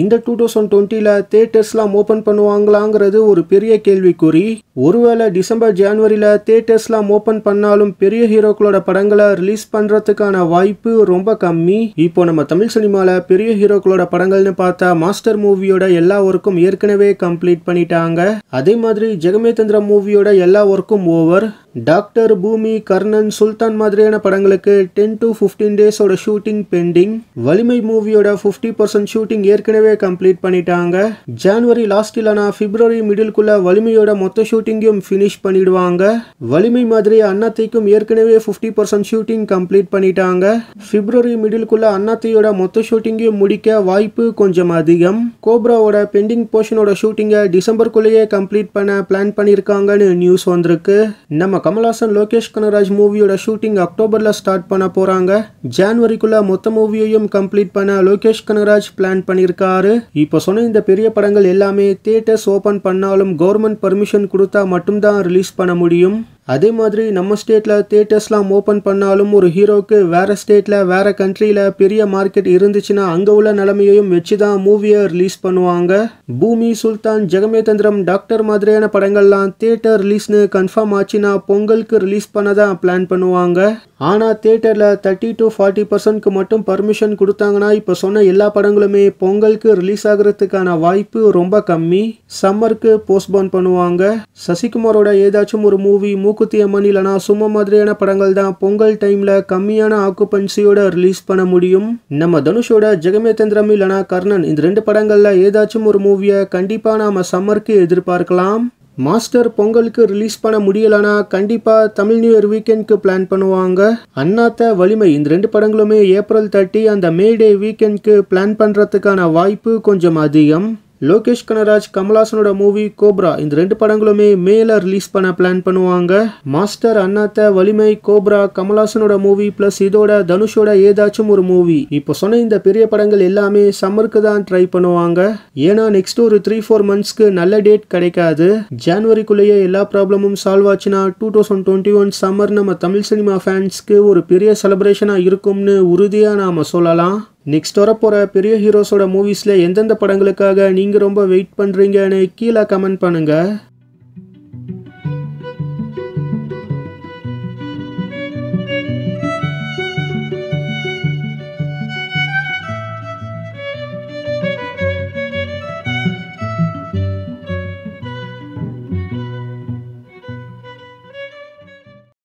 இந்த two thousand டுவெண்ட்டியில் தேட்டர்ஸ்லாம் open பண்ணுவாங்களாங்கிறது ஒரு பெரிய கேள்விக்குறி. ஒருவேளை டிசம்பர் ஜனவரியில் தேட்டர்ஸ்லாம் ஓப்பன் பண்ணாலும் பெரிய ஹீரோக்களோட படங்களை ரிலீஸ் பண்ணுறதுக்கான வாய்ப்பு ரொம்ப கம்மி. இப்போ நம்ம தமிழ் சினிமாவில் பெரிய ஹீரோக்களோட படங்கள்னு பார்த்தா மாஸ்டர் மூவியோட எல்லா ஒர்க்கும் ஏற்கனவே கம்ப்ளீட் பண்ணிட்டாங்க. அதே மாதிரி ஜெகமேதந்திர மூவியோட எல்லா ஒர்க்கும் ஓவர் டாக்டர் பூமி கர்ணன் சுல்தான் மாதிரியான படங்களுக்கு டென் டு ஃபிஃப்டீன் டேஸோட ஷூட்டிங் பெண்டிங் வலிமை மூவியோட ஃபிஃப்டி பர்சன்ட் ஷூட்டிங் ஏற்கனவே கம்ப்ளீட் பண்ணிட்டாங்க. ஜான்வரி லாஸ்ட் இல்லைனா பிப்ரவரி மிடில்குள்ள வலிமையோட மொத்த ஷூட்டிங்கையும் ஃபினிஷ் பண்ணிடுவாங்க. வலிமை மாதிரி அண்ணாத்தைக்கும் ஏற்கனவே ஃபிஃப்டி பர்சன்ட் ஷூட்டிங் கம்ப்ளீட் பண்ணிட்டாங்க. பிப்ரவரி மிடில்குள்ள அண்ணாத்தையோட மொத்த ஷூட்டிங்கையும் முடிக்க வாய்ப்பு கொஞ்சம் அதிகம். கோப்ராவோட பெண்டிங் போர்ஷனோட ஷூட்டிங்கை டிசம்பருக்குள்ளேயே கம்ப்ளீட் பண்ண பிளான் பண்ணியிருக்காங்கன்னு நியூஸ் வந்திருக்கு. நம்ம கமல்ஹாசன் லோகேஷ் கனராஜ் மூவியோட ஷூட்டிங் அக்டோபரில் ஸ்டார்ட் பண்ண போகிறாங்க ஜான்வரிக்குள்ளே மொத்த மூவியையும் கம்ப்ளீட் பண்ண லோகேஷ் கனராஜ் பிளான் பண்ணியிருக்காரு. இப்போ சொன்ன இந்த பெரிய படங்கள் எல்லாமே தியேட்டர்ஸ் ஓப்பன் பண்ணாலும் கவர்மெண்ட் பர்மிஷன் கொடுத்தா மட்டும்தான் ரிலீஸ் பண்ண முடியும். அதே மாதிரி நம்ம ஸ்டேட்டில் தேட்டர்ஸ்லாம் ஓப்பன் பண்ணாலும் ஒரு ஹீரோக்கு வேறு ஸ்டேட்டில் வேறு கண்ட்ரியில் பெரிய மார்க்கெட் இருந்துச்சுன்னா அங்கே உள்ள நிலைமையையும் வச்சு தான் மூவியை ரிலீஸ் பண்ணுவாங்க. பூமி சுல்தான் ஜெகமேதந்திரம் டாக்டர் மாதிரியான படங்கள்லாம் தேட்டர் ரிலீஸ்னு கன்ஃபார்ம் ஆச்சுன்னா பொங்கலுக்கு ரிலீஸ் பண்ண தான் பிளான் பண்ணுவாங்க ஆனால் தேட்டரில் தேர்ட்டி டு ஃபார்ட்டி பர்சன்ட்க்கு மட்டும் பர்மிஷன் கொடுத்தாங்கன்னா இப்போ சொன்ன எல்லா படங்களுமே பொங்கலுக்கு ரிலீஸ் ஆகிறதுக்கான வாய்ப்பு ரொம்ப கம்மி. சம்மருக்கு போஸ்ட்போன் பண்ணுவாங்க. சசிகுமாரோட ஏதாச்சும் ஒரு மூவி மூக்குத்தி அம்மன் இல்லைனா சும்மா மாதிரியான படங்கள் தான் பொங்கல் டைம்ல கம்மியான ஆக்குபன்சியோட ரிலீஸ் பண்ண முடியும். நம்ம தனுஷோட ஜெகமேதந்திரம் இல்லைனா கர்ணன் இந்த ரெண்டு படங்கள்ல ஏதாச்சும் ஒரு மூவியை கண்டிப்பா நாம சம்மருக்கு எதிர்பார்க்கலாம். மாஸ்டர் பொங்கலுக்கு ரிலீஸ் பண்ண முடியலனா கண்டிப்பா தமிழ் நியூ இயர் வீக்கெண்ட்க்கு பிளான் பண்ணுவாங்க. அண்ணாத்த வலிமை இந்த ரெண்டு படங்களுமே ஏப்ரல் தேர்ட்டி அந்த மே டே வீக்கெண்ட்க்கு பிளான் பண்றதுக்கான வாய்ப்பு கொஞ்சம் அதிகம். லோகேஷ் கனராஜ் கமலாசனோட மூவி கோப்ரா இந்த ரெண்டு படங்களுமே மேல ரிலீஸ் பண்ண பிளான் பண்ணுவாங்க. மாஸ்டர் அண்ணாத்த வலிமை கோப்ரா கமலாசனோட மூவி பிளஸ் இதோட தனுஷோட ஏதாச்சும் ஒரு மூவி. இப்போ சொன்ன இந்த பெரிய படங்கள் எல்லாமே சம்மருக்கு தான் ட்ரை பண்ணுவாங்க. ஏன்னா நெக்ஸ்ட் ஒரு த்ரீ ஃபோர் மந்த்ஸ்க்கு நல்ல டேட் கிடைக்காது. ஜான்வரிக்குள்ளேயே எல்லா ப்ராப்ளமும் சால்வ் ஆச்சுன்னா two thousand twenty one summer நம்ம தமிழ் சினிமா ஃபேன்ஸ்க்கு ஒரு பெரிய செலிப்ரேஷனாக இருக்கும்னு உறுதியாக நாம் சொல்லலாம். நெக்ஸ்ட் வரப்போகிற பெரிய ஹீரோஸோட மூவிஸில் எந்தெந்த படங்களுக்காக நீங்கள் ரொம்ப வெயிட் பண்ணுறீங்கன்னு கீழே கமெண்ட் பண்ணுங்கள்